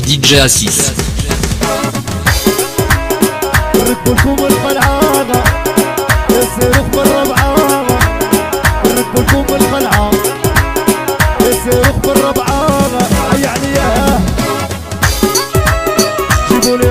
DJ Assis. جيبوا لي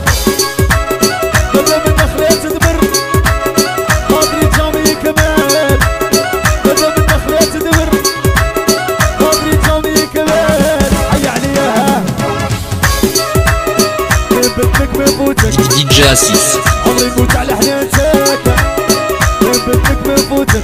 مفوتك دي جاسيس عمري يفوت على حنانتك حبتك مفوتك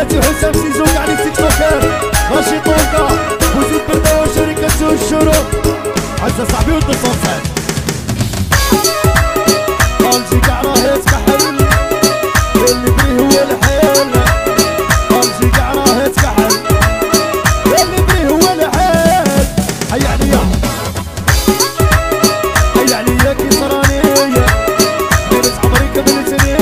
ثلاثي حسام سيزو كاع لي يعني تيك توكر ماشي طونكا وزيد بالدواء شركة الشروق. عزة صاحبي ودو صوصات خالجي كاع راه يتكحل اللي بيه هو الحيل خالجي كاع راه يتكحل اللي بيه هو الحيل حي عليا حي عليا كي صراني ديرت عمري كملتني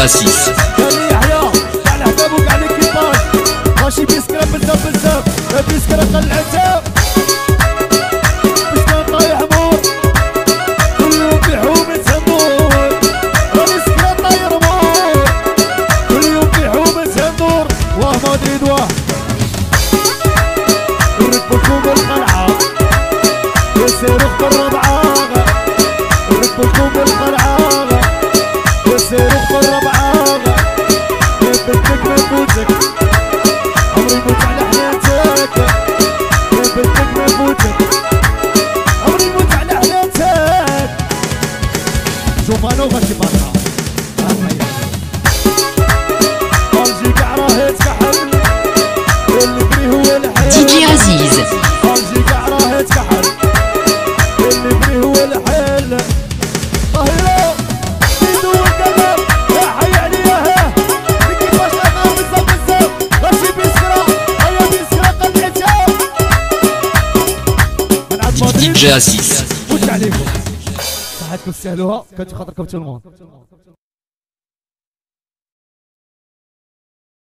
واسيس على حسابك على الكيبان ماشي بيسكرب نفوتك عمري موت على حياتك يا بنتك نفوتك عمري موت على حياتك جمانو غشي بارها DJ c'est alors, quand tu comme le monde.